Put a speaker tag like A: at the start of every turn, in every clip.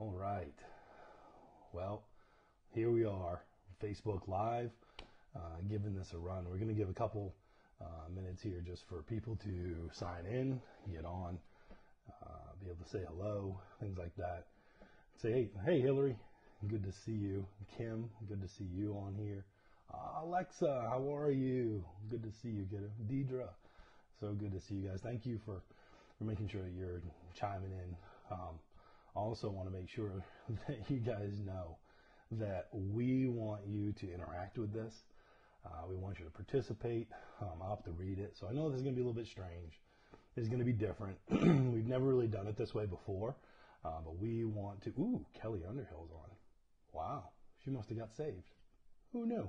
A: All right. Well, here we are, Facebook Live, uh, giving this a run. We're going to give a couple uh, minutes here just for people to sign in, get on, uh, be able to say hello, things like that. Say, hey, hey, Hillary, good to see you. Kim, good to see you on here. Uh, Alexa, how are you? Good to see you, kiddo. Deidre, so good to see you guys. Thank you for, for making sure you're chiming in. Um, also want to make sure that you guys know that we want you to interact with this. Uh, we want you to participate. Um, I'll have to read it. So I know this is going to be a little bit strange. It's going to be different. We've never really done it this way before. Uh, but we want to. Ooh, Kelly Underhill's on. Wow. She must have got saved. Who knew?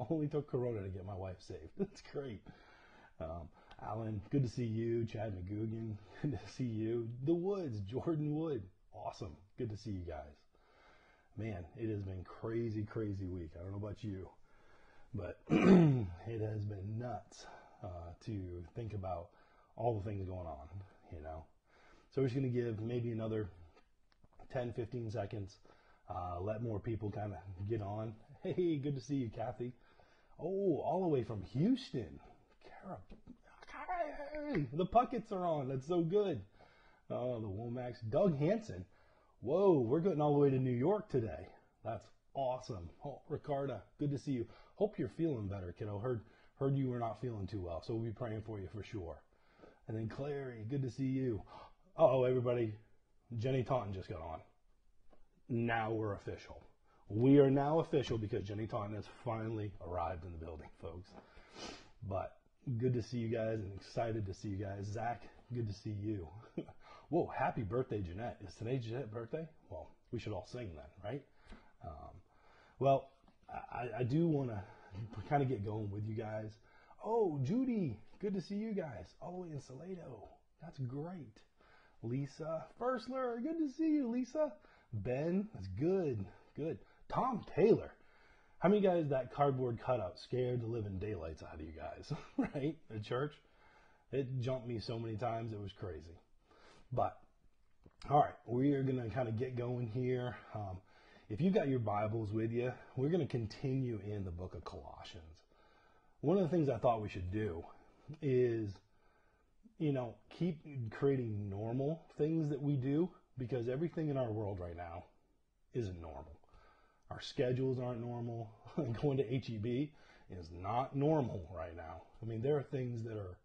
A: Only took Corona to get my wife saved. That's great. Um, Alan, good to see you. Chad McGugan, good to see you. The Woods, Jordan Wood, awesome. Good to see you guys. Man, it has been crazy, crazy week. I don't know about you, but it has been nuts uh, to think about all the things going on, you know. So we're just going to give maybe another 10, 15 seconds. Uh, let more people kind of get on. Hey, good to see you, Kathy. Oh, all the way from Houston. Hey, the Puckets are on. That's so good. Oh, the Womacks. Doug Hanson. Whoa, we're getting all the way to New York today. That's awesome. Oh, Ricarda, good to see you. Hope you're feeling better, kiddo. Heard heard you were not feeling too well, so we'll be praying for you for sure. And then Clary, good to see you. Oh, everybody, Jenny Taunton just got on. Now we're official. We are now official because Jenny Taunton has finally arrived in the building, folks. But good to see you guys and excited to see you guys. Zach, good to see you. Whoa, happy birthday, Jeanette. Is today Jeanette's birthday? Well, we should all sing then, right? Um, well, I, I do want to kind of get going with you guys. Oh, Judy, good to see you guys all the way in Salado. That's great. Lisa Firstler, good to see you, Lisa. Ben, that's good, good. Tom Taylor. How many guys that cardboard cutout scared the living daylights out of you guys, right? At church? It jumped me so many times, it was crazy. But, all right, we are going to kind of get going here. Um, if you got your Bibles with you, we're going to continue in the book of Colossians. One of the things I thought we should do is, you know, keep creating normal things that we do because everything in our world right now isn't normal. Our schedules aren't normal. Going to HEB is not normal right now. I mean, there are things that are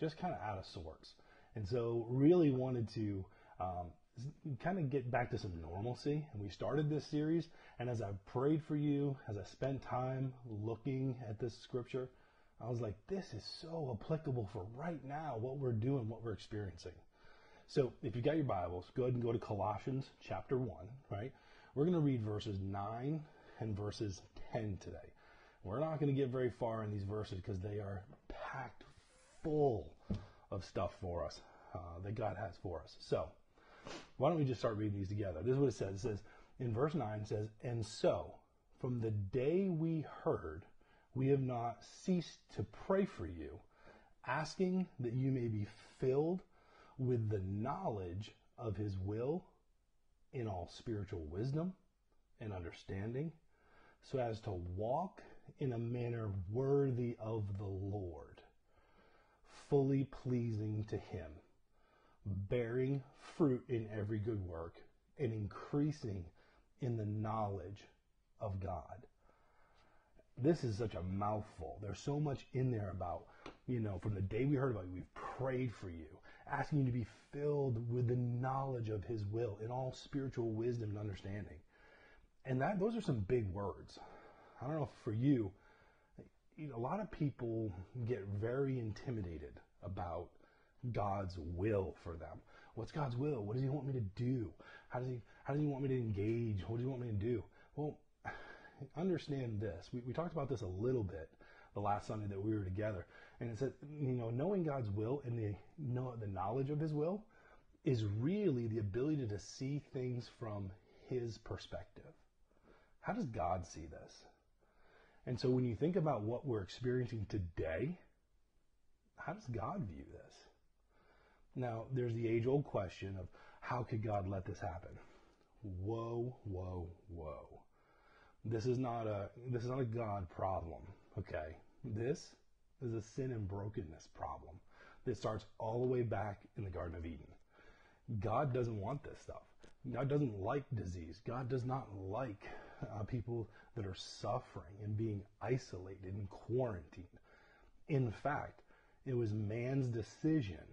A: just kind of out of sorts. And so, really wanted to um, kind of get back to some normalcy. And we started this series. And as I prayed for you, as I spent time looking at this scripture, I was like, this is so applicable for right now, what we're doing, what we're experiencing. So if you got your Bibles, go ahead and go to Colossians chapter 1, right? We're going to read verses 9 and verses 10 today. We're not going to get very far in these verses because they are packed full of stuff for us uh, that God has for us. So, why don't we just start reading these together? This is what it says. It says, in verse 9, it says, And so, from the day we heard, we have not ceased to pray for you, asking that you may be filled with the knowledge of his will in all spiritual wisdom and understanding, so as to walk in a manner worthy of the Lord, fully pleasing to him, bearing fruit in every good work, and increasing in the knowledge of God. This is such a mouthful. There's so much in there about, you know, from the day we heard about you, we've prayed for you, asking you to be filled with the knowledge of His will in all spiritual wisdom and understanding. And that those are some big words. I don't know for you, a lot of people get very intimidated about God's will for them. What's God's will? What does He want me to do? How does He How does He want me to engage? What does He want me to do? Well, understand this. We, we talked about this a little bit the last Sunday that we were together, and it said, you know, knowing God's will and the know the knowledge of His will is really the ability to see things from His perspective. How does God see this? And so when you think about what we're experiencing today, how does God view this? Now, there's the age old question of how could God let this happen? Whoa, whoa, whoa. This is not a this is not a God problem. Okay. This is a sin and brokenness problem that starts all the way back in the Garden of Eden. God doesn't want this stuff. God doesn't like disease. God does not like uh, people that are suffering and being isolated and quarantined. In fact, it was man's decision,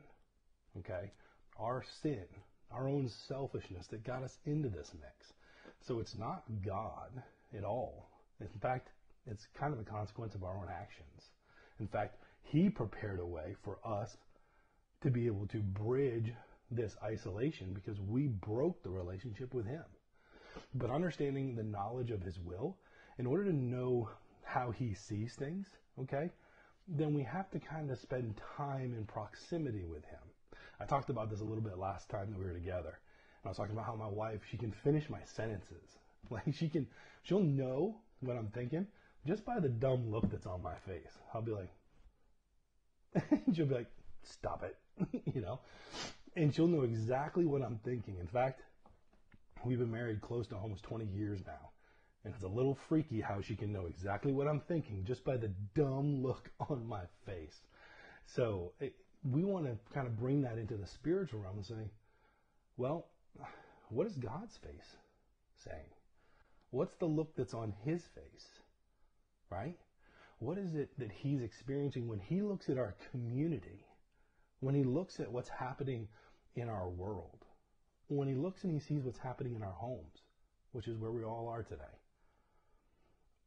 A: okay, our sin, our own selfishness that got us into this mix. So it's not God at all. In fact, it's kind of a consequence of our own actions. In fact, He prepared a way for us to be able to bridge this isolation because we broke the relationship with Him. But understanding the knowledge of His will, in order to know how He sees things, okay, then we have to kind of spend time in proximity with Him. I talked about this a little bit last time that we were together. And I was talking about how my wife, she can finish my sentences. Like she can, she'll know what I'm thinking just by the dumb look that's on my face. I'll be like, she'll be like, stop it, you know? And she'll know exactly what I'm thinking. In fact, we've been married close to almost 20 years now. And it's a little freaky how she can know exactly what I'm thinking just by the dumb look on my face. So it, we want to kind of bring that into the spiritual realm and say, well, what is God's face saying? What's the look that's on his face? Right? What is it that he's experiencing when he looks at our community? When he looks at what's happening in our world? When he looks and he sees what's happening in our homes, which is where we all are today?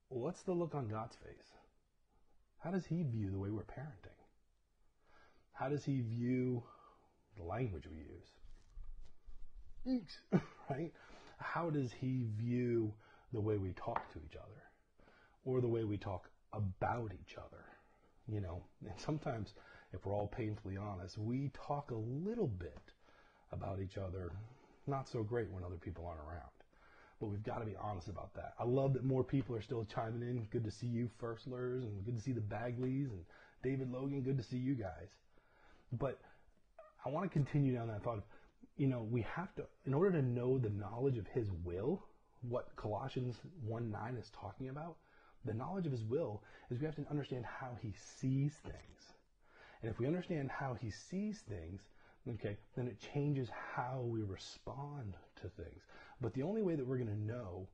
A: What's the look on God's face? How does he view the way we're parenting? How does he view the language we use? right? How does he view the way we talk to each other or the way we talk about each other? You know, and sometimes, if we're all painfully honest, we talk a little bit about each other not so great when other people aren't around. But we've got to be honest about that. I love that more people are still chiming in. Good to see you, Firstlers, and good to see the Bagleys and David Logan. Good to see you guys. But I want to continue down that thought of, you know, we have to, in order to know the knowledge of His will, what Colossians 1 9 is talking about, the knowledge of His will is we have to understand how He sees things. And if we understand how He sees things, okay, then it changes how we respond to things. But the only way that we're going to know,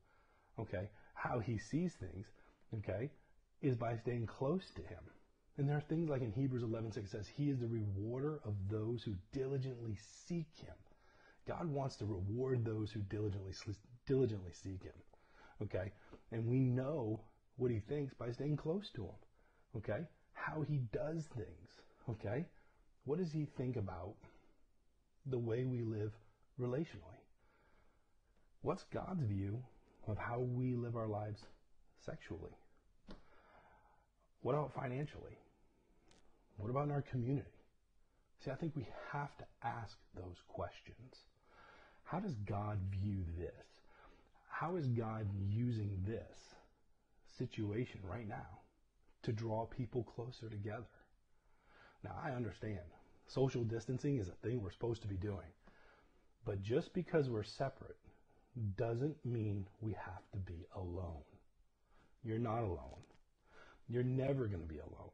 A: okay, how He sees things, okay, is by staying close to Him. And there are things like in Hebrews 11:6 says, He is the rewarder of those who diligently seek Him. God wants to reward those who diligently diligently seek Him. Okay, and we know what He thinks by staying close to Him. Okay, how He does things. Okay, what does He think about the way we live relationally? What's God's view of how we live our lives sexually? What about financially? What about in our community? See, I think we have to ask those questions. How does God view this? How is God using this situation right now to draw people closer together? Now, I understand social distancing is a thing we're supposed to be doing. But just because we're separate doesn't mean we have to be alone. You're not alone. You're never going to be alone.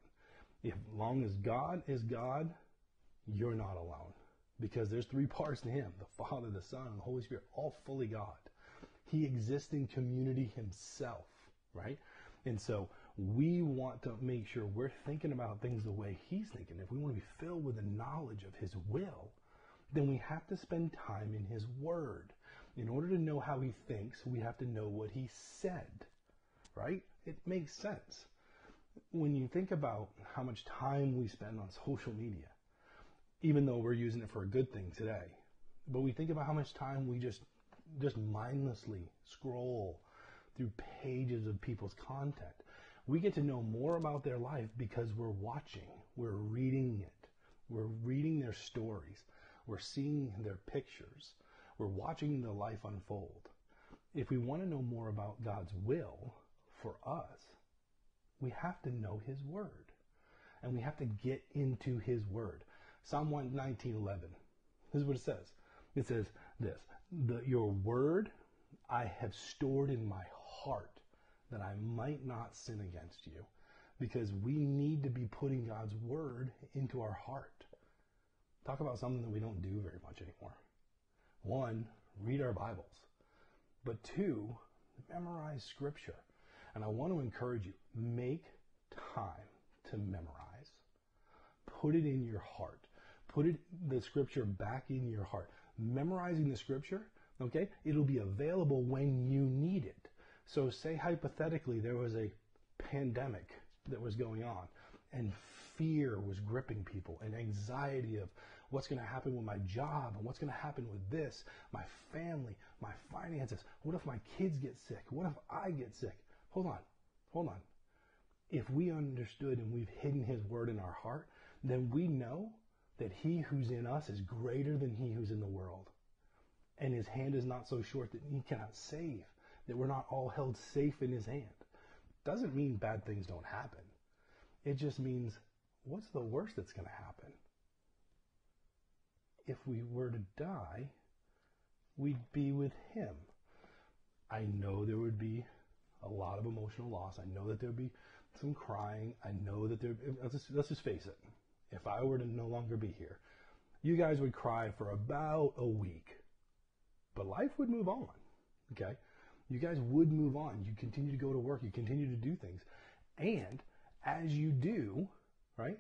A: If long as God is God, you're not alone. Because there's three parts to Him the Father, the Son, and the Holy Spirit, all fully God. He exists in community Himself, right? And so we want to make sure we're thinking about things the way He's thinking. If we want to be filled with the knowledge of His will, then we have to spend time in His Word. In order to know how He thinks, we have to know what He said, right? It makes sense when you think about how much time we spend on social media, even though we're using it for a good thing today, but we think about how much time we just just mindlessly scroll through pages of people's content. We get to know more about their life because we're watching, we're reading it, we're reading their stories, we're seeing their pictures, we're watching the life unfold. If we want to know more about God's will for us, we have to know his word. And we have to get into his word. Psalm 119.11. This is what it says. It says this, your word I have stored in my heart that I might not sin against you. Because we need to be putting God's word into our heart. Talk about something that we don't do very much anymore. One, read our Bibles. But two, memorize scripture. And I want to encourage you, make time to memorize. Put it in your heart. Put it the scripture back in your heart. Memorizing the scripture, okay? It'll be available when you need it. So say hypothetically there was a pandemic that was going on and fear was gripping people and anxiety of what's going to happen with my job and what's going to happen with this, my family, my finances. What if my kids get sick? What if I get sick? Hold on, hold on. If we understood and we've hidden his word in our heart, then we know that he who's in us is greater than he who's in the world. And his hand is not so short that he cannot save, that we're not all held safe in his hand. Doesn't mean bad things don't happen. It just means what's the worst that's going to happen? If we were to die, we'd be with him. I know there would be a lot of emotional loss. I know that there would be some crying. I know that there, let's just, let's just face it. If I were to no longer be here, you guys would cry for about a week, but life would move on. Okay. You guys would move on. You continue to go to work. You continue to do things. And as you do, right?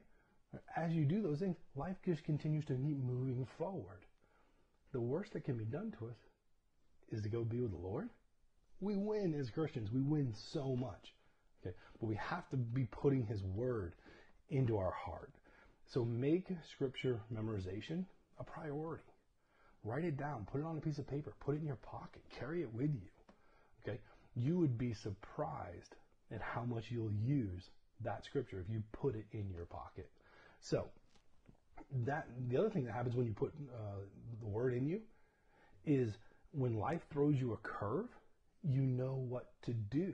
A: As you do those things, life just continues to keep moving forward. The worst that can be done to us is to go be with the Lord. We win as Christians. We win so much. Okay? But we have to be putting his word into our heart. So make scripture memorization a priority. Write it down, put it on a piece of paper, put it in your pocket, carry it with you. You would be surprised at how much you'll use that scripture if you put it in your pocket. So that the other thing that happens when you put uh, the word in you is when life throws you a curve, you know what to do.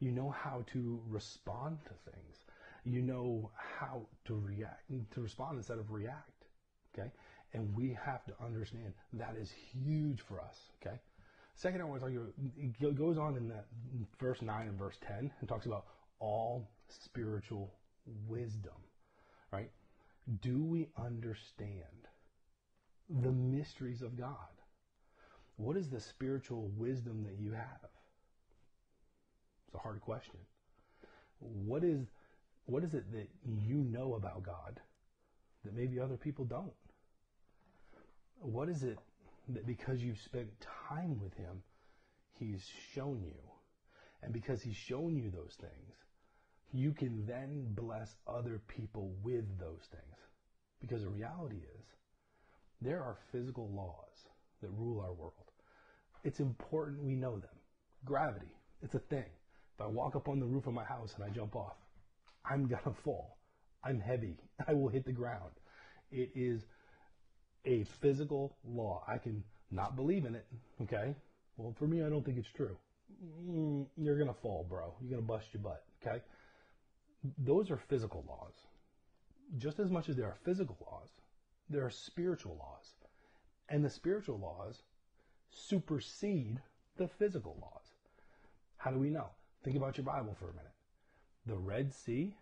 A: You know how to respond to things. You know how to react, to respond instead of react. Okay? And we have to understand that is huge for us. Okay? Second, I want to talk about, it goes on in that verse 9 and verse 10 and talks about all spiritual wisdom, right? Do we understand the mysteries of God? What is the spiritual wisdom that you have? It's a hard question. What is what is it that you know about God that maybe other people don't? What is it that because you've spent time with him, he's shown you? And because he's shown you those things, you can then bless other people with those things. Because the reality is, there are physical laws that rule our world. It's important we know them. Gravity, it's a thing. If I walk up on the roof of my house and I jump off, I'm gonna fall. I'm heavy. I will hit the ground. It is a physical law. I can not believe in it, okay? Well, for me, I don't think it's true. Mm, you're gonna fall, bro. You're gonna bust your butt, okay? those are physical laws. Just as much as there are physical laws, there are spiritual laws. And the spiritual laws supersede the physical laws. How do we know? Think about your Bible for a minute. The Red Sea,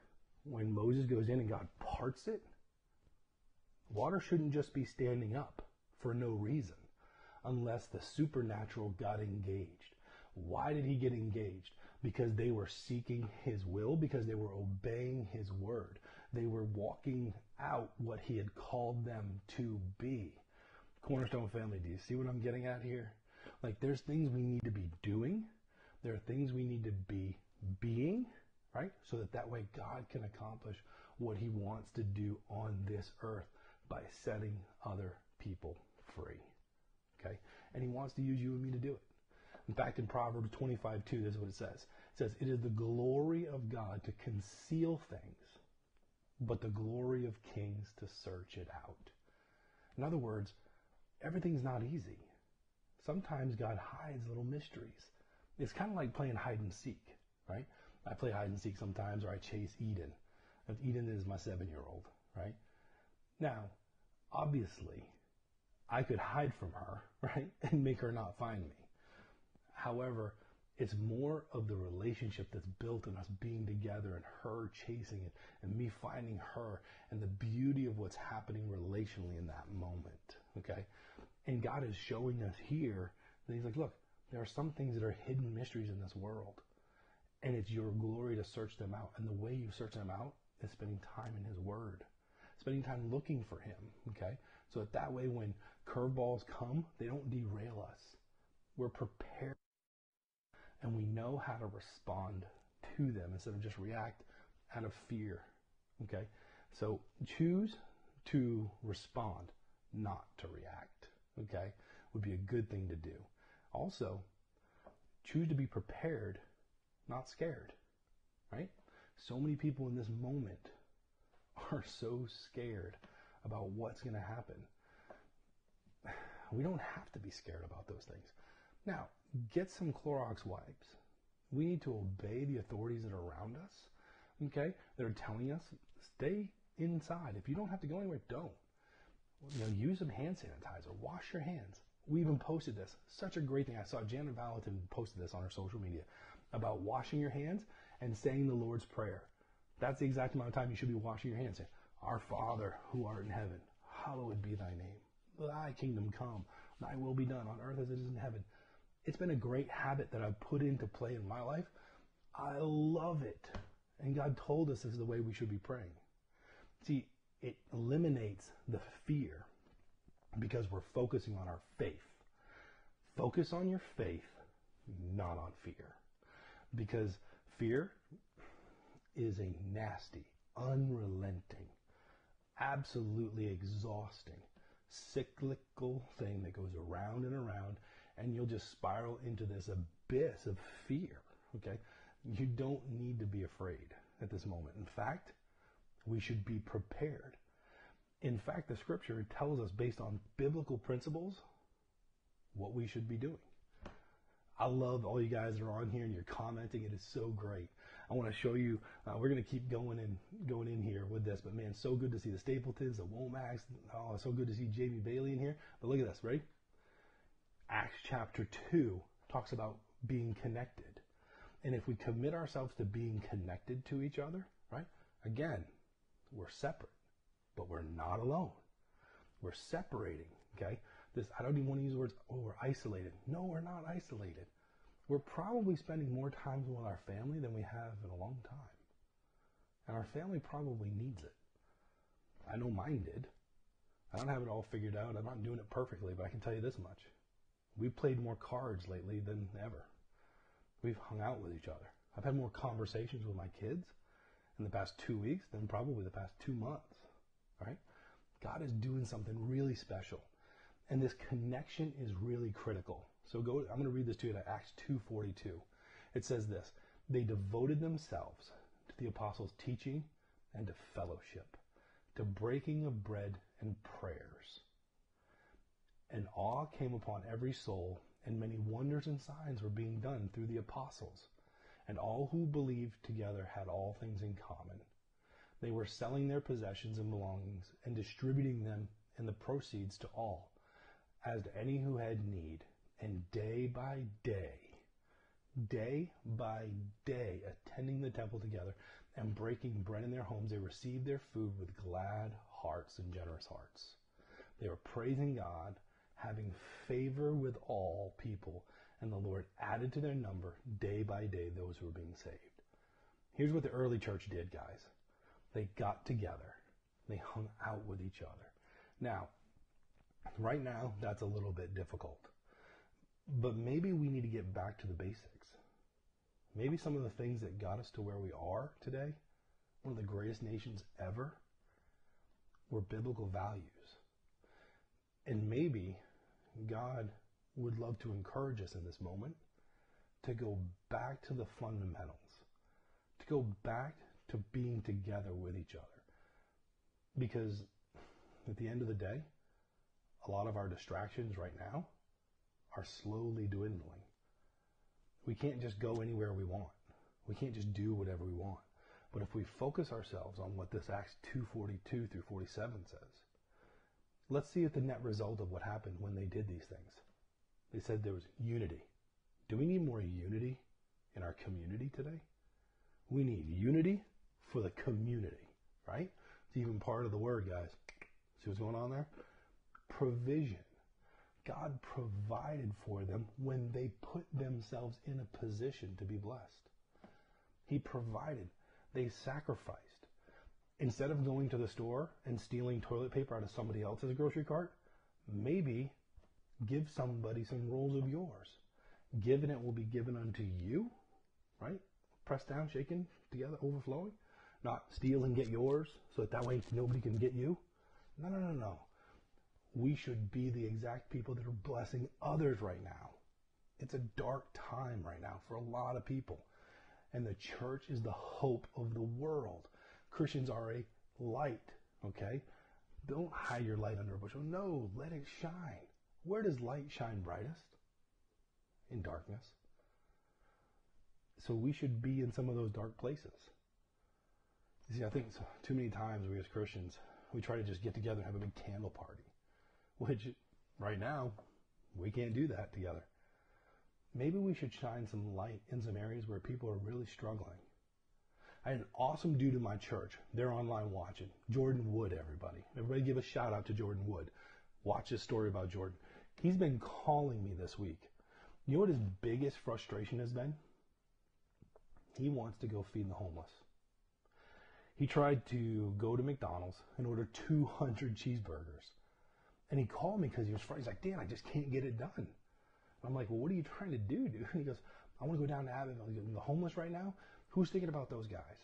A: when Moses goes in and God parts it, water shouldn't just be standing up for no reason unless the supernatural got engaged. Why did he get engaged? because they were seeking his will, because they were obeying his word. They were walking out what he had called them to be. Cornerstone family, do you see what I'm getting at here? Like there's things we need to be doing. There are things we need to be being, right? So that that way God can accomplish what he wants to do on this earth by setting other people free. Okay? And he wants to use you and me to do it. In fact, in Proverbs 25 2, this is what it says. It says, It is the glory of God to conceal things, but the glory of kings to search it out. In other words, everything's not easy. Sometimes God hides little mysteries. It's kind of like playing hide and seek, right? I play hide and seek sometimes, or I chase Eden. Eden is my seven year old, right? Now, obviously, I could hide from her, right, and make her not find me. However, it's more of the relationship that's built in us being together and her chasing it and me finding her and the beauty of what's happening relationally in that moment. Okay. And God is showing us here that He's like, look, there are some things that are hidden mysteries in this world. And it's your glory to search them out. And the way you search them out is spending time in His Word, spending time looking for Him. Okay. So that, that way, when curveballs come, they don't derail us. We're prepared and we know how to respond to them instead of just react out of fear. Okay? So choose to respond, not to react. Okay? Would be a good thing to do. Also, choose to be prepared, not scared. Right? So many people in this moment are so scared about what's going to happen. We don't have to be scared about those things. Now, get some Clorox wipes. We need to obey the authorities that are around us, okay? That are telling us stay inside. If you don't have to go anywhere, don't. You know, use some hand sanitizer. Wash your hands. We even posted this. Such a great thing. I saw Janet Valentin posted this on her social media about washing your hands and saying the Lord's Prayer. That's the exact amount of time you should be washing your hands. Saying, Our Father who art in heaven, hallowed be thy name. Thy kingdom come. Thy will be done on earth as it is in heaven it's been a great habit that I've put into play in my life. I love it. And God told us this is the way we should be praying. See, it eliminates the fear because we're focusing on our faith. Focus on your faith, not on fear. Because fear is a nasty, unrelenting, absolutely exhausting, cyclical thing that goes around and around and you'll just spiral into this abyss of fear. Okay? You don't need to be afraid at this moment. In fact, we should be prepared. In fact, the scripture tells us based on biblical principles what we should be doing. I love all you guys that are on here and you're commenting. It is so great. I want to show you. Uh, we're going to keep going and going in here with this, but man, so good to see the Stapletons, the Womacks. Oh, so good to see Jamie Bailey in here. But look at this, ready? Acts chapter 2 talks about being connected. And if we commit ourselves to being connected to each other, right? Again, we're separate, but we're not alone. We're separating, okay? This I don't even want to use the words, oh, we're isolated. No, we're not isolated. We're probably spending more time with our family than we have in a long time. And our family probably needs it. I know mine did. I don't have it all figured out. I'm not doing it perfectly, but I can tell you this much. We've played more cards lately than ever. We've hung out with each other. I've had more conversations with my kids in the past two weeks than probably the past two months. Right? God is doing something really special. And this connection is really critical. So go I'm going to read this to you at Acts 2:42. It says this, they devoted themselves to the apostles' teaching and to fellowship, to breaking of bread and prayers and awe came upon every soul, and many wonders and signs were being done through the apostles. And all who believed together had all things in common. They were selling their possessions and belongings and distributing them in the proceeds to all, as to any who had need. And day by day, day by day, attending the temple together and breaking bread in their homes, they received their food with glad hearts and generous hearts. They were praising God having favor with all people, and the Lord added to their number day by day those who were being saved. Here's what the early church did, guys. They got together. They hung out with each other. Now, right now, that's a little bit difficult. But maybe we need to get back to the basics. Maybe some of the things that got us to where we are today, one of the greatest nations ever, were biblical values. And maybe God would love to encourage us in this moment to go back to the fundamentals, to go back to being together with each other. Because at the end of the day, a lot of our distractions right now are slowly dwindling. We can't just go anywhere we want. We can't just do whatever we want. But if we focus ourselves on what this Acts 242 through 47 says, Let's see at the net result of what happened when they did these things. They said there was unity, Do we need more unity in our community today? We need unity for the community, right? It's even part of the word, guys. See what's going on there? Provision. God provided for them when they put themselves in a position to be blessed. He provided. They sacrificed. Instead of going to the store and stealing toilet paper out of somebody else's grocery cart, maybe give somebody some rolls of yours. Given it will be given unto you, right? Pressed down, shaken together, overflowing. Not steal and get yours so that that way nobody can get you. No, no, no, no. We should be the exact people that are blessing others right now. It's a dark time right now for a lot of people. And the church is the hope of the world. Christians are a light, okay? Don't hide your light under a bushel. No, let it shine. Where does light shine brightest? In darkness. So we should be in some of those dark places. You see, I think too many times we as Christians, we try to just get together and have a big candle party, which right now we can't do that together. Maybe we should shine some light in some areas where people are really struggling. I had an awesome dude in my church. They're online watching. Jordan Wood, everybody. Everybody give a shout out to Jordan Wood. Watch this story about Jordan. He's been calling me this week. You know what his biggest frustration has been? He wants to go feed the homeless. He tried to go to McDonald's and order 200 cheeseburgers. And he called me because he was He's like, Dan, I just can't get it done. I'm like, well, what are you trying to do, dude? He goes, I want to go down to Abbeville. The homeless right now, Who's thinking about those guys?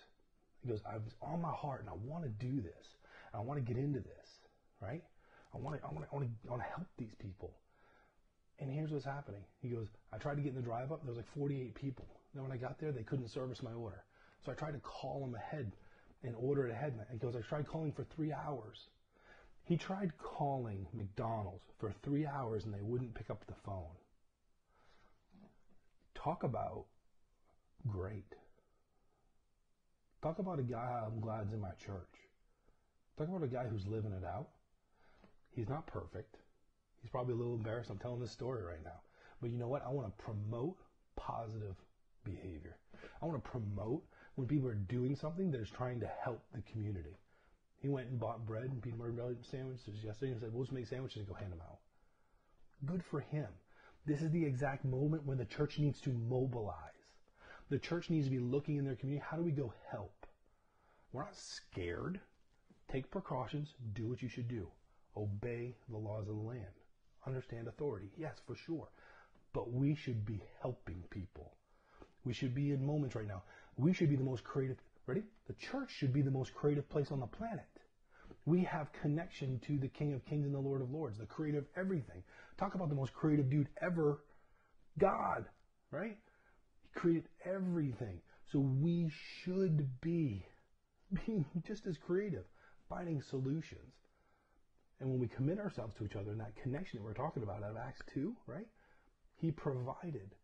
A: He goes, I was on my heart and I want to do this. I want to get into this, right? I want to, I want to, I want to, help these people. And here's what's happening. He goes, I tried to get in the drive up. There was like 48 people. Then when I got there, they couldn't service my order. So I tried to call them ahead and order it ahead. He goes, I tried calling for three hours. He tried calling McDonald's for three hours and they wouldn't pick up the phone. Talk about great. Talk about a guy I'm glad's in my church. Talk about a guy who's living it out. He's not perfect. He's probably a little embarrassed. I'm telling this story right now. But you know what? I want to promote positive behavior. I want to promote when people are doing something that is trying to help the community. He went and bought bread and peanut butter sandwiches yesterday and said, we'll just make sandwiches and go hand them out. Good for him. This is the exact moment when the church needs to mobilize. The church needs to be looking in their community. How do we go help? We're not scared. Take precautions. Do what you should do. Obey the laws of the land. Understand authority. Yes, for sure. But we should be helping people. We should be in moments right now. We should be the most creative. Ready? The church should be the most creative place on the planet. We have connection to the King of Kings and the Lord of Lords, the creator of everything. Talk about the most creative dude ever. God, right? He created everything. So we should be being just as creative, finding solutions. And when we commit ourselves to each other in that connection that we're talking about out of Acts 2, right? He provided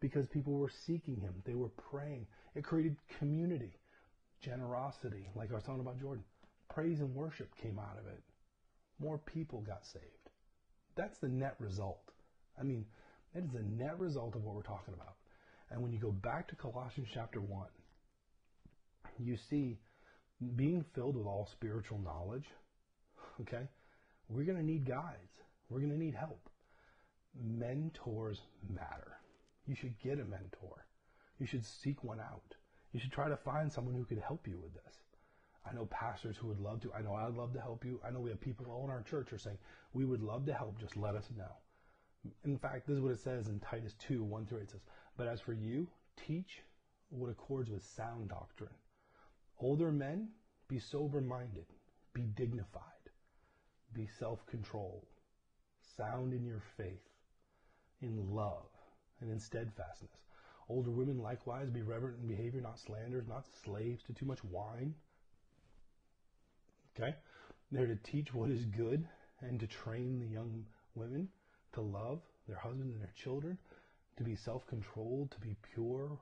A: because people were seeking him. They were praying. It created community, generosity, like I was talking about Jordan. Praise and worship came out of it. More people got saved. That's the net result. I mean, that is the net result of what we're talking about. And when you go back to Colossians chapter 1, you see being filled with all spiritual knowledge, okay, we're going to need guides. We're going to need help. Mentors matter. You should get a mentor. You should seek one out. You should try to find someone who could help you with this. I know pastors who would love to. I know I'd love to help you. I know we have people all in our church who are saying, we would love to help. Just let us know. In fact, this is what it says in Titus 2, 1 through 8. Says, but as for you, teach what accords with sound doctrine. Older men, be sober minded, be dignified, be self controlled, sound in your faith, in love, and in steadfastness. Older women likewise be reverent in behavior, not slanderers, not slaves to too much wine. Okay? They're to teach what is good and to train the young women to love their husbands and their children, to be self controlled, to be pure,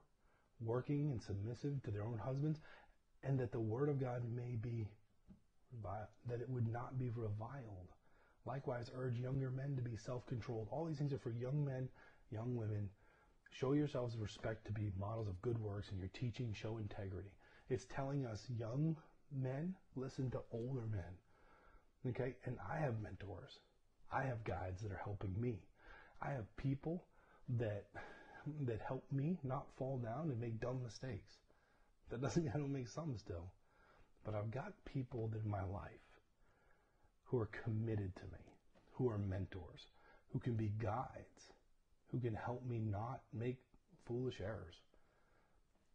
A: working and submissive to their own husbands, and that the word of God may be, that it would not be reviled. Likewise, urge younger men to be self controlled. All these things are for young men, young women, Show yourselves respect to be models of good works, and your teaching show integrity. It's telling us young men listen to older men. Okay? And I have mentors. I have guides that are helping me. I have people that that help me not fall down and make dumb mistakes. That doesn't mean I don't make some still. But I've got people in my life who are committed to me, who are mentors, who can be guides, who can help me not make foolish errors.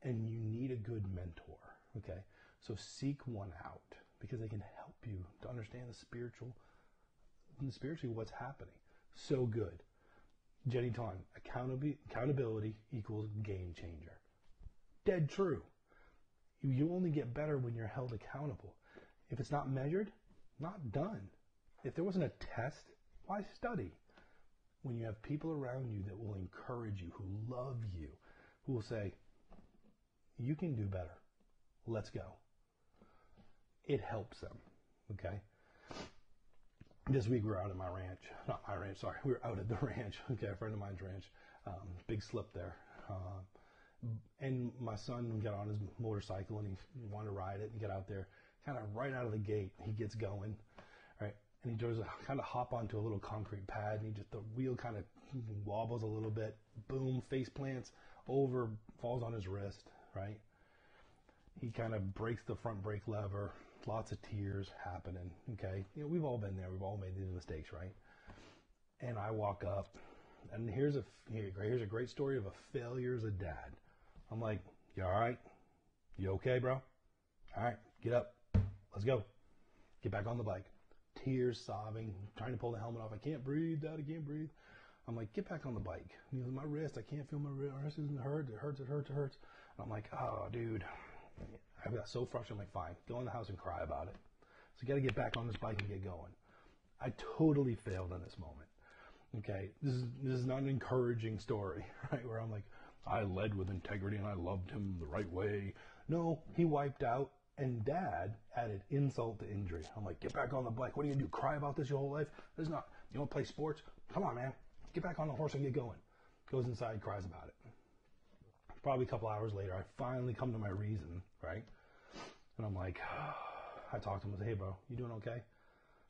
A: And you need a good mentor, okay? So seek one out because they can help you to understand the spiritual, spiritually what's happening. So good. Jenny Ton, accountability, accountability equals game changer. Dead true. You only get better when you're held accountable. If it's not measured, not done. If there wasn't a test, why study? When you have people around you that will encourage you, who love you, who will say, you can do better. Let's go. It helps them. Okay? This week we are out at my ranch. Not my ranch, sorry. We were out at the ranch. Okay, a friend of mine's ranch. Um, big slip there. Uh, and my son got on his motorcycle and he wanted to ride it and get out there. Kind of right out of the gate, he gets going, right? And he does a, kind of hop onto a little concrete pad and he just, the wheel kind of wobbles a little bit. Boom, face plants over, falls on his wrist, right? He kind of breaks the front brake lever. Lots of tears happening. Okay. You know, we've all been there. We've all made these mistakes, right? And I walk up and here's a, here's a great story of a failure as a dad. I'm like, you all right? You okay, bro? All right, get up. Let's go. Get back on the bike. Tears, sobbing, trying to pull the helmet off. I can't breathe, Dad. I can't breathe. I'm like, get back on the bike. You know, my wrist, I can't feel my wrist. It hurts. It hurts. It hurts. It hurts. And I'm like, oh, dude. I got so frustrated. I'm like, fine, go in the house and cry about it. So you got to get back on this bike and get going. I totally failed in this moment. Okay, this is this is not an encouraging story, right? Where I'm like, I led with integrity and I loved him the right way. No, he wiped out, and dad added insult to injury. I'm like, get back on the bike. What are you gonna do? Cry about this your whole life? This is not. You want to play sports? Come on, man. Get back on the horse and get going. Goes inside, cries about it. Probably a couple hours later, I finally come to my reason, right? And I'm like, I talked to him. I said, hey, bro, you doing okay?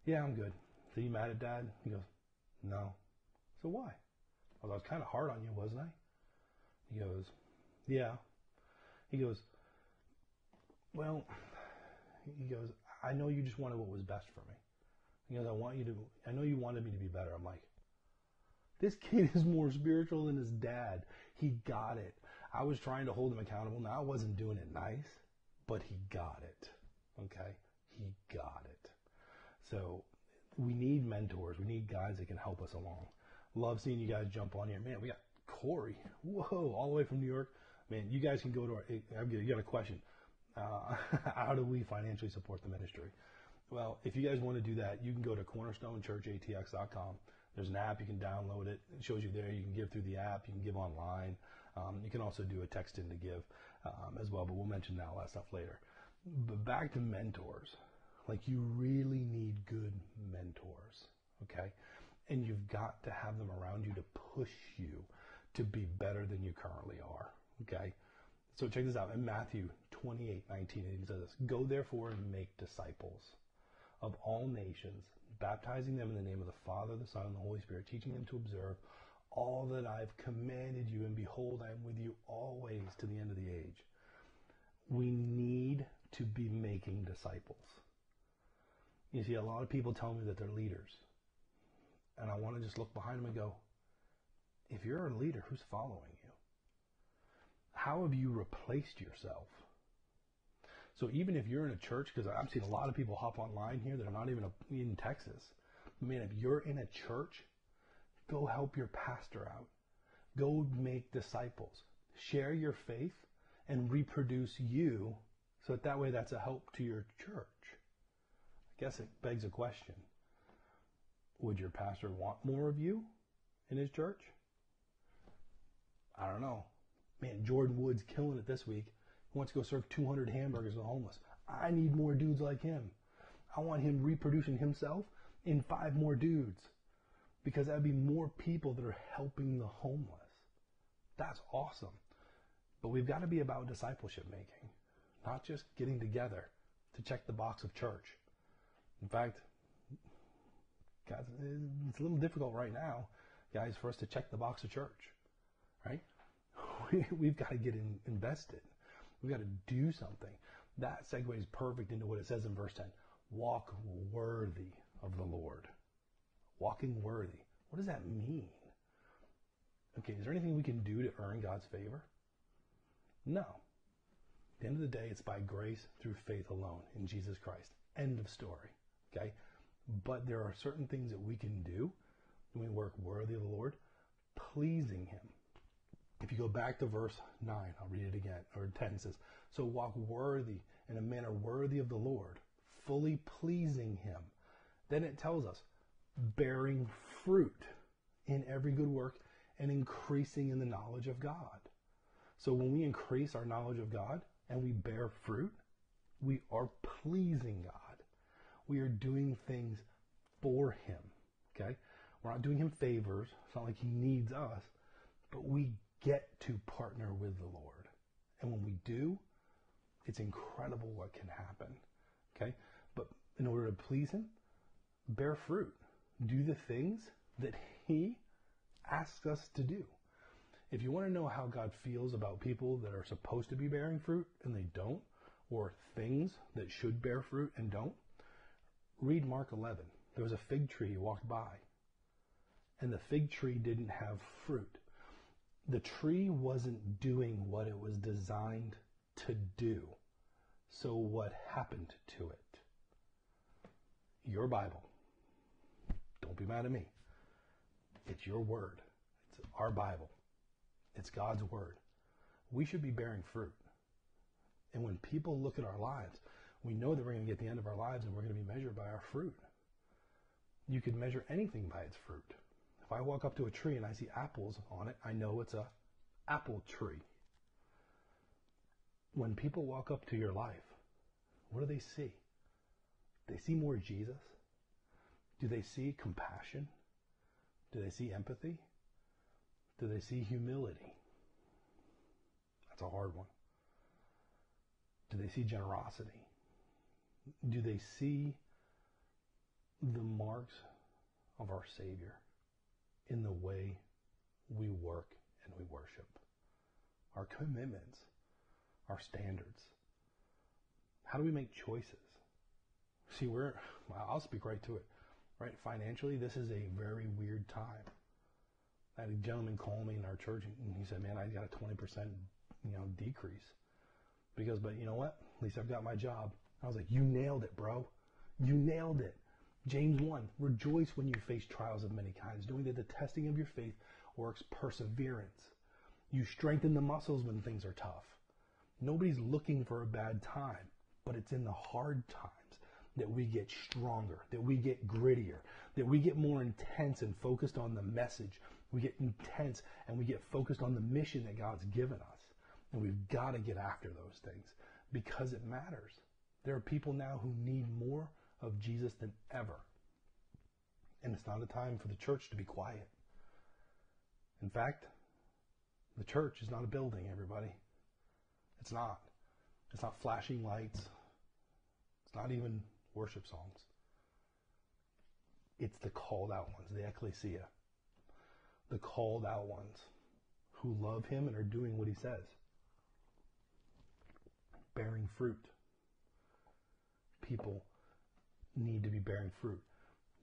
A: Yeah, I'm good. So you mad at dad? He goes, no. So why? I was kind of hard on you, wasn't I? He goes, Yeah. He goes, Well, he goes, I know you just wanted what was best for me. He goes, I want you to, I know you wanted me to be better. I'm like, this kid is more spiritual than his dad. He got it. I was trying to hold him accountable. Now I wasn't doing it nice, but he got it. Okay? He got it. So we need mentors. We need guys that can help us along. Love seeing you guys jump on here. Man, we got Corey. Whoa, all the way from New York. Man, you guys can go to our. You got a question. Uh, how do we financially support the ministry? Well, if you guys want to do that, you can go to cornerstonechurchatx.com. There's an app you can download it. It shows you there. You can give through the app. You can give online. Um, you can also do a text in to give um, as well. But we'll mention that that stuff later. But back to mentors. Like you really need good mentors. Okay, and you've got to have them around you to push you to be better than you currently are. Okay? So check this out. In Matthew 28 19, it says this Go therefore and make disciples of all nations, baptizing them in the name of the Father, the Son, and the Holy Spirit, teaching them to observe all that I've commanded you, and behold, I am with you always to the end of the age. We need to be making disciples. You see, a lot of people tell me that they're leaders. And I want to just look behind them and go, if you're a leader, who's following you? How have you replaced yourself? So even if you're in a church, because I've seen a lot of people hop online here that are not even in Texas. I mean, if you're in a church, go help your pastor out. Go make disciples. Share your faith and reproduce you so that, that way that's a help to your church. I guess it begs a question. Would your pastor want more of you in his church? I don't know. Man, Jordan Wood's killing it this week. Wants to go serve 200 hamburgers to the homeless. I need more dudes like him. I want him reproducing himself in five more dudes because that'd be more people that are helping the homeless. That's awesome. But we've got to be about discipleship making, not just getting together to check the box of church. In fact, guys, it's a little difficult right now, guys, for us to check the box of church, right? We, have got to get in, invested. We've got to do something. That segues perfect into what it says in verse 10 walk worthy of the Lord. Walking worthy. What does that mean? Okay, is there anything we can do to earn God's favor? No. At the end of the day, it's by grace through faith alone in Jesus Christ. End of story. Okay? But there are certain things that we can do when we work worthy of the Lord, pleasing Him. If you go back to verse 9, I'll read it again, or 10 says, So walk worthy in a manner worthy of the Lord, fully pleasing Him. Then it tells us, bearing fruit in every good work and increasing in the knowledge of God. So when we increase our knowledge of God and we bear fruit, we are pleasing God. We are doing things for Him. Okay? We're not doing Him favors. It's not like He needs us, but we get to partner with the Lord. And when we do, it's incredible what can happen. Okay? But in order to please Him, bear fruit. Do the things that He asks us to do. If you want to know how God feels about people that are supposed to be bearing fruit and they don't, or things that should bear fruit and don't, read Mark 11. There was a fig tree walked by, and the fig tree didn't have fruit. The tree wasn't doing what it was designed to do. So, what happened to it? Your Bible. Don't be mad at me. It's your word. It's our Bible. It's God's word. We should be bearing fruit. And when people look at our lives, we know that we're going to get the end of our lives and we're going to be measured by our fruit. You can measure anything by its fruit. If I walk up to a tree and I see apples on it, I know it's a apple tree. When people walk up to your life, what do they see? They see more Jesus. Do they see compassion? Do they see empathy? Do they see humility? That's a hard one. Do they see generosity? Do they see the marks of our Savior in the way we work and we worship? Our commitments, our standards. How do we make choices? See, we're, I'll speak right to it right? Financially, this is a very weird time. I had a gentleman call me in our church and he said, man, I got a 20%, you know, decrease. Because, but you know what? At least I've got my job. I was like, you nailed it, bro. You nailed it. James 1, rejoice when you face trials of many kinds, knowing that the testing of your faith works perseverance. You strengthen the muscles when things are tough. Nobody's looking for a bad time, but it's in the hard times that we get stronger, that we get grittier, that we get more intense and focused on the message. We get intense and we get focused on the mission that God's given us. And we've got to get after those things because it matters. There are people now who need more of Jesus than ever. And it's not a time for the church to be quiet. In fact, the church is not a building, everybody. It's not. It's not flashing lights. It's not even worship songs. It's the called out ones, the ecclesia, the called out ones who love him and are doing what he says, bearing fruit. People need to be bearing fruit.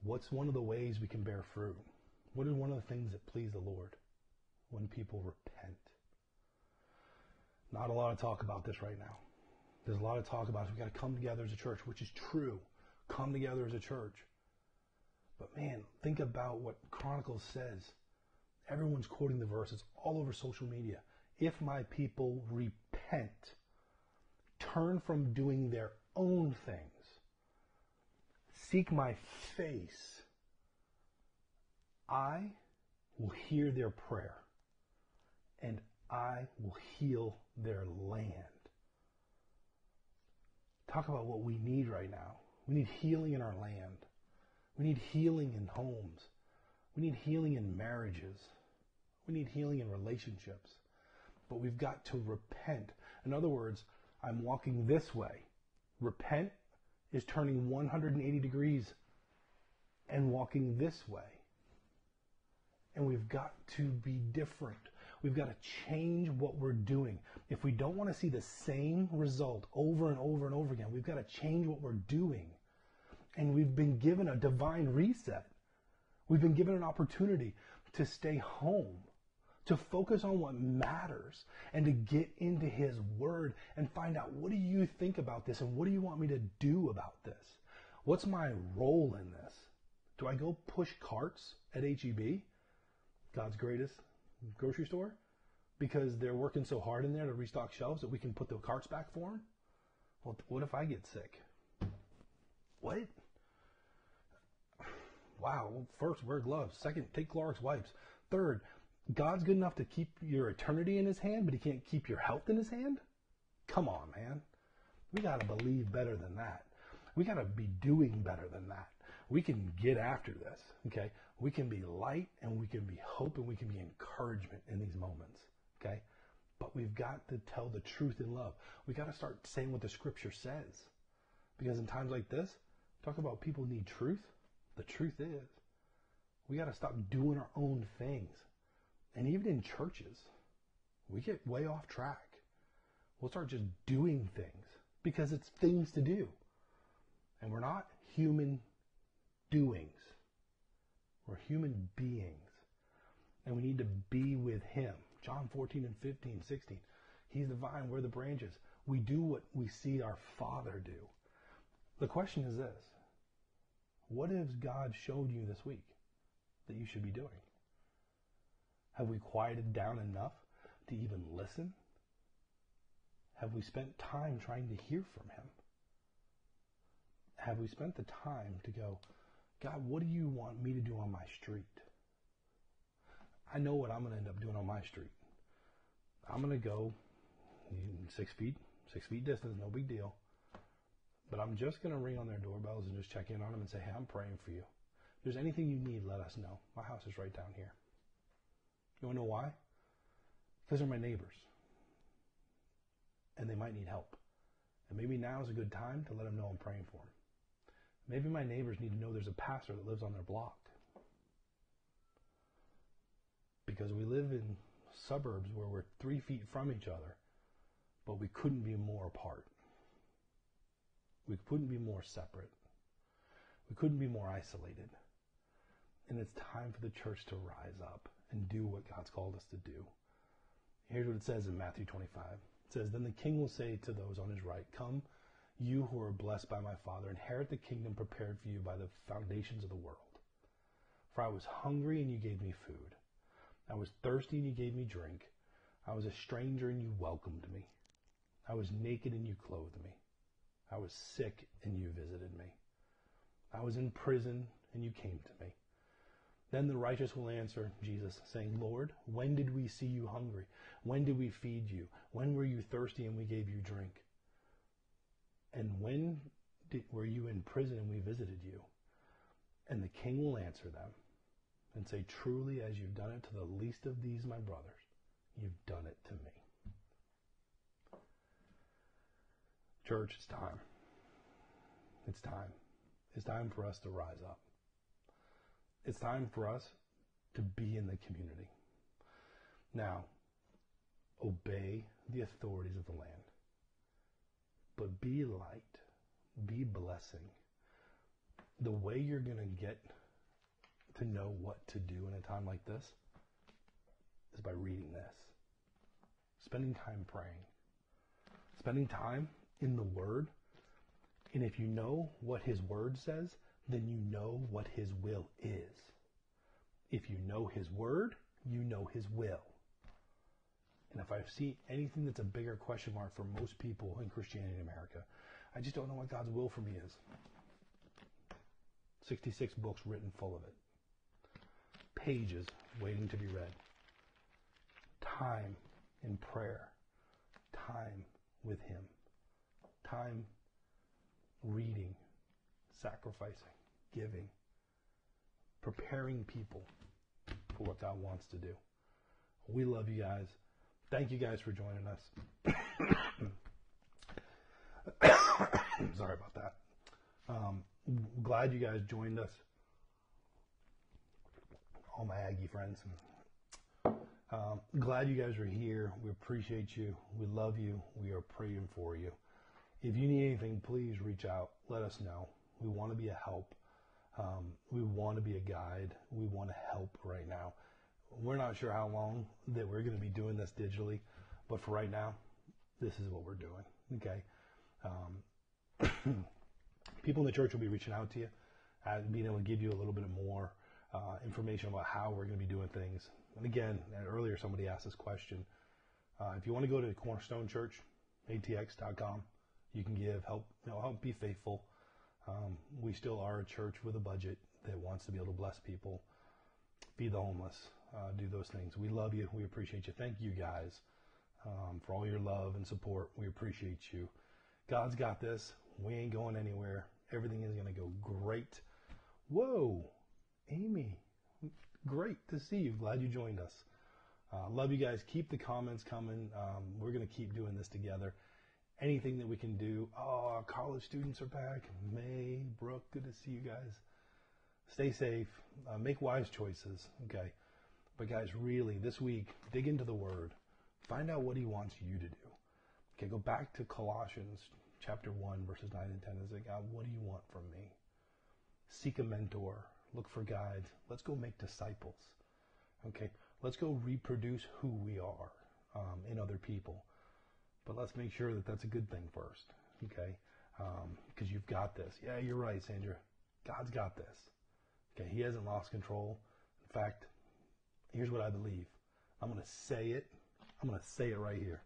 A: What's one of the ways we can bear fruit? What is one of the things that please the Lord? When people repent. Not a lot of talk about this right now. There's a lot of talk about we got to come together as a church, which is true. Come together as a church. But man, think about what Chronicles says. Everyone's quoting the verses all over social media. If my people repent, turn from doing their own things, seek my face, I will hear their prayer and I will heal their land. Talk about what we need right now. We need healing in our land. We need healing in homes. We need healing in marriages. We need healing in relationships. but we've got to repent. In other words, I'm walking this way. Repent is turning 180 degrees and walking this way. And we've got to be different. We've got to change what we're doing. If we don't want to see the same result over and over and over again, we've got to change what we're doing. And we've been given a divine reset. We've been given an opportunity to stay home, to focus on what matters, and to get into His Word and find out what do you think about this and what do you want me to do about this? What's my role in this? Do I go push carts at HEB, God's greatest grocery store, because they're working so hard in there to restock shelves that we can put the carts back for them? Well, what if I get sick? What? Wow. First, wear gloves. Second, take Clorox wipes. Third, God's good enough to keep your eternity in his hand, but he can't keep your health in his hand? Come on, man. We got to believe better than that. We got to be doing better than that. We can get after this, okay? We can be light and we can be hope and we can be encouragement in these moments, okay? But we've got to tell the truth in love. We got to start saying what the scripture says. Because in times like this, talk about people need truth. The truth is, we got to stop doing our own things. And even in churches, we get way off track. We'll start just doing things because it's things to do. And we're not human doings. We're human beings. And we need to be with Him. John 14 and 15, 16. He's the vine, we're the branches. We do what we see our Father do. The question is this What has God showed you this week that you should be doing? Have we quieted down enough to even listen? Have we spent time trying to hear from Him? Have we spent the time to go, God, what do you want me to do on my street? I know what I'm going to end up doing on my street. I'm going to go six feet, six feet distance, no big deal. But I'm just going to ring on their doorbells and just check in on them and say, hey, I'm praying for you. If there's anything you need, let us know. My house is right down here. You want to know why? Because they're my neighbors. And they might need help. And maybe now is a good time to let them know I'm praying for them. Maybe my neighbors need to know there's a pastor that lives on their block. Because we live in suburbs where we're three feet from each other, but we couldn't be more apart. We couldn't be more separate. We couldn't be more isolated. And it's time for the church to rise up and do what God's called us to do. Here's what it says in Matthew 25. It says, Then the king will say to those on his right, Come, you who are blessed by my Father, inherit the kingdom prepared for you by the foundations of the world. For I was hungry and you gave me food. I was thirsty and you gave me drink. I was a stranger and you welcomed me. I was naked and you clothed me. I was sick and you visited me. I was in prison and you came to me. Then the righteous will answer Jesus, saying, Lord, when did we see you hungry? When did we feed you? When were you thirsty and we gave you drink? And when did, were you in prison and we visited you? And the king will answer them and say, Truly, as you've done it to the least of these, my brothers, you've done it to me. Church, it's time. It's time. It's time for us to rise up. It's time for us to be in the community. Now, obey the authorities of the land. But be light, be blessing. The way you're going to get to know what to do in a time like this is by reading this, spending time praying, spending time in the Word. And if you know what His Word says, then you know what His will is. If you know His Word, you know His will. And if I see anything that's a bigger question mark for most people in Christianity in America, I just don't know what God's will for me is. 66 books written full of it, pages waiting to be read, time in prayer, time with Him, time reading, sacrificing, giving, preparing people for what God wants to do. We love you guys. thank you guys for joining us. Sorry about that. Um, glad you guys joined us. All my Aggie friends. Um, glad you guys are here. We appreciate you. We love you. We are praying for you. If you need anything, please reach out. Let us know. We want to be a help. Um, we want to be a guide. We want to help right now. We're not sure how long that we're going to be doing this digitally, but for right now, this is what we're doing. Okay. Um, people in the church will be reaching out to you, uh, being able to give you a little bit more uh, information about how we're going to be doing things. And again, earlier somebody asked this question. Uh, if you want to go to Cornerstone Church, atx.com, you can give help. You know, help be faithful. Um, we still are a church with a budget that wants to be able to bless people, feed the homeless, uh, do those things. We love you. We appreciate you. Thank you guys um, for all your love and support. We appreciate you. God's got this. We ain't going anywhere. Everything is going to go great. Whoa, Amy, great to see you. Glad you joined us. Uh, love you guys. Keep the comments coming. Um, we're going to keep doing this together. Anything that we can do. Oh, our college students are back. May, Brooke, good to see you guys. Stay safe. Uh, make wise choices. Okay. But guys, really, this week, dig into the Word. Find out what He wants you to do. Okay, go back to Colossians chapter 1, verses 9 and 10 and say, God, what do you want from me? Seek a mentor. Look for guides. Let's go make disciples. Okay, let's go reproduce who we are um, in other people. But let's make sure that that's a good thing first. Okay, because um, you've got this. Yeah, you're right, Sandra. God's got this. Okay, He hasn't lost control. In fact, here's what I believe. I'm going to say it. I'm going to say it right here.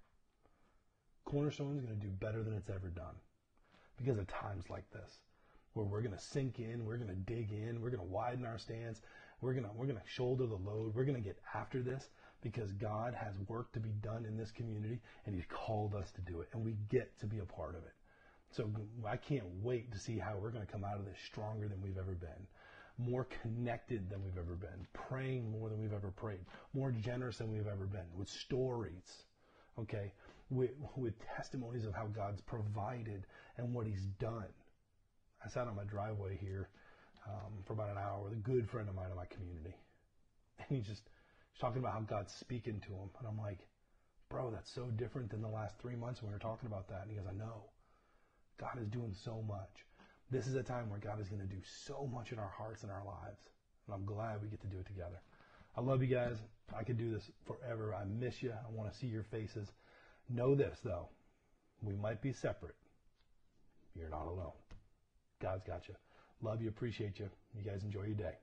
A: Cornerstone is going to do better than it's ever done because of times like this where we're going to sink in, we're going to dig in, we're going to widen our stance, we're going to we're going to shoulder the load, we're going to get after this because God has work to be done in this community and he's called us to do it and we get to be a part of it. So I can't wait to see how we're going to come out of this stronger than we've ever been more connected than we've ever been, praying more than we've ever prayed, more generous than we've ever been, with stories, okay, with, with testimonies of how God's provided and what He's done. I sat on my driveway here um, for about an hour with a good friend of mine in my community, and he just he's talking about how God's speaking to him, and I'm like, bro, that's so different than the last three months when we were talking about that. And he goes, I know. God is doing so much. This is a time where God is going to do so much in our hearts and our lives. And I'm glad we get to do it together. I love you guys. I could do this forever. I miss you. I want to see your faces. Know this, though. We might be separate. You're not alone. God's got you. Love you. Appreciate you. You guys enjoy your day.